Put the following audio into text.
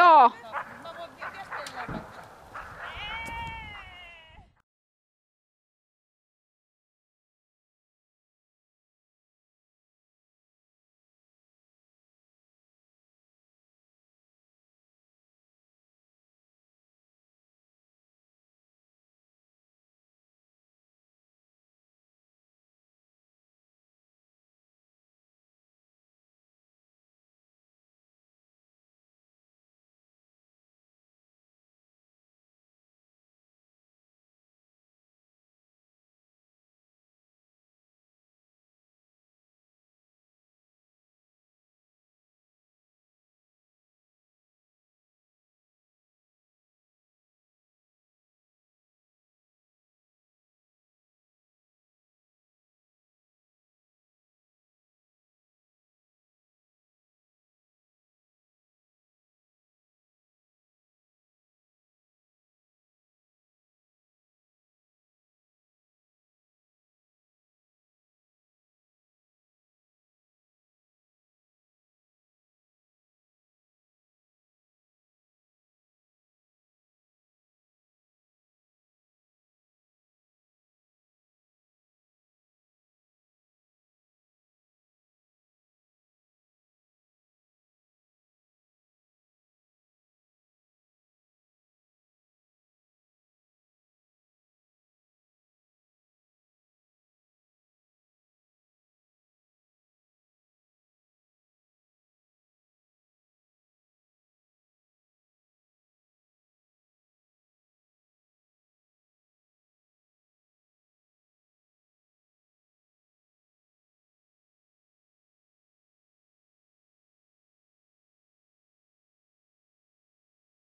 Ja,